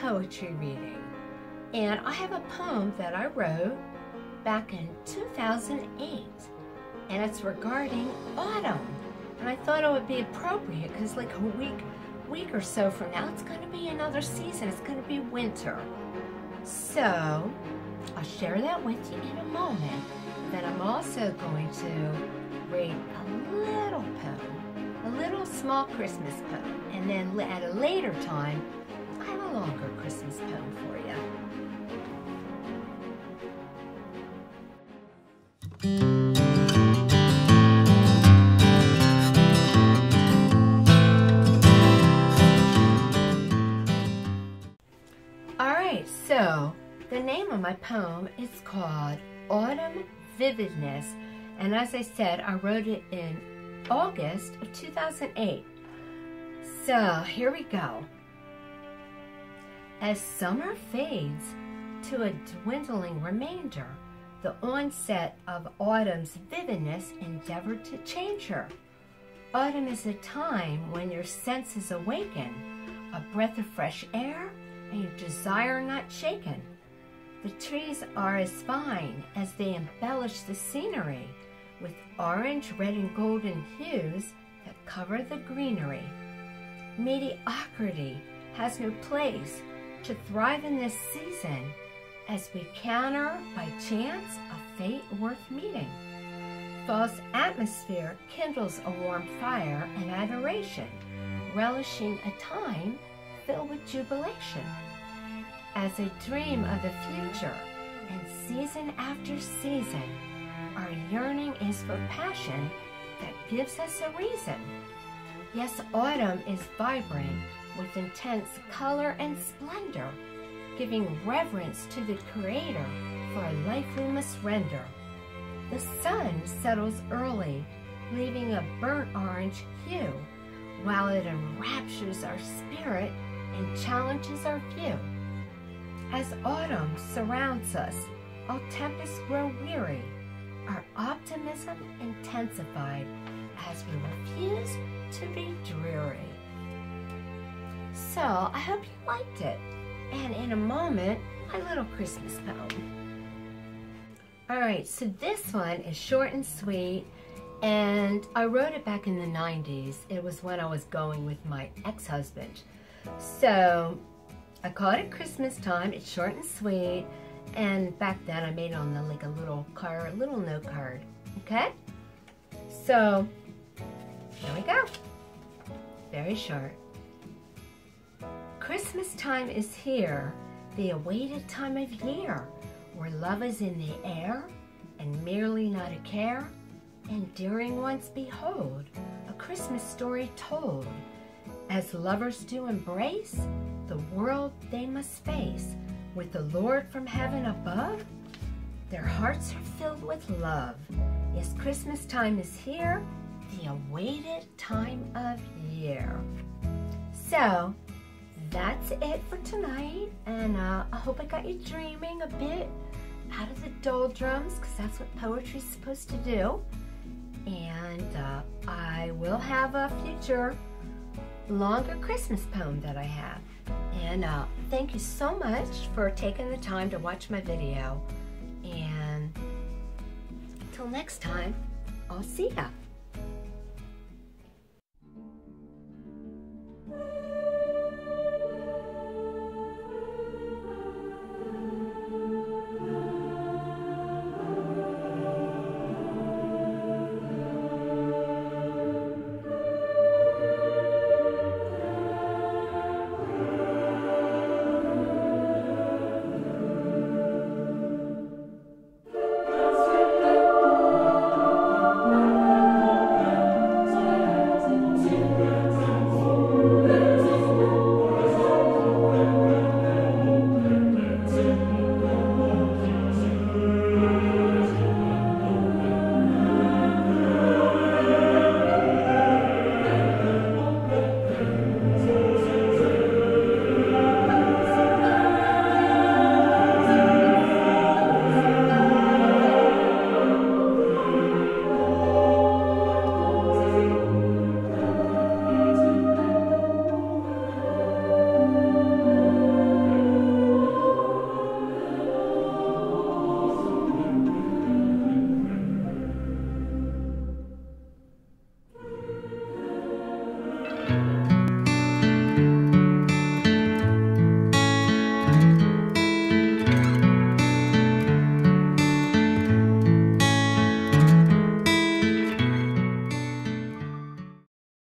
poetry reading. And I have a poem that I wrote back in 2008. And it's regarding autumn. And I thought it would be appropriate because like a week, week or so from now, it's going to be another season. It's going to be winter. So I'll share that with you in a moment. Then I'm also going to read a little poem, a little small Christmas poem. And then at a later time, I a longer Christmas poem for you. Alright, so the name of my poem is called Autumn Vividness. And as I said, I wrote it in August of 2008. So here we go. As summer fades to a dwindling remainder, the onset of autumn's vividness endeavored to change her. Autumn is a time when your senses awaken, a breath of fresh air, and your desire not shaken. The trees are as fine as they embellish the scenery with orange, red, and golden hues that cover the greenery. Mediocrity has no place to thrive in this season as we counter by chance a fate worth meeting. False atmosphere kindles a warm fire and adoration, relishing a time filled with jubilation. As I dream of the future, and season after season, our yearning is for passion that gives us a reason. Yes, autumn is vibrant with intense color and splendor, giving reverence to the Creator for a life we must render. The sun settles early, leaving a burnt orange hue, while it enraptures our spirit and challenges our view. As autumn surrounds us, all tempests grow weary, our optimism intensified as we refuse to be dreary. So, I hope you liked it. And in a moment, my little Christmas poem. Alright, so this one is short and sweet, and I wrote it back in the 90s. It was when I was going with my ex-husband. So, I called it Christmas time. It's short and sweet. And back then I made it on the like a little card, a little note card. Okay? So, here we go. Very short. Christmas time is here, the awaited time of year, where love is in the air and merely not a care. Enduring once behold, a Christmas story told. As lovers do embrace, the world they must face with the Lord from heaven above, their hearts are filled with love. Yes, Christmas time is here, the awaited time of year. So, that's it for tonight, and uh, I hope I got you dreaming a bit out of the doldrums, because that's what poetry's supposed to do. And uh, I will have a future longer Christmas poem that I have. And uh, thank you so much for taking the time to watch my video. And until next time, I'll see ya.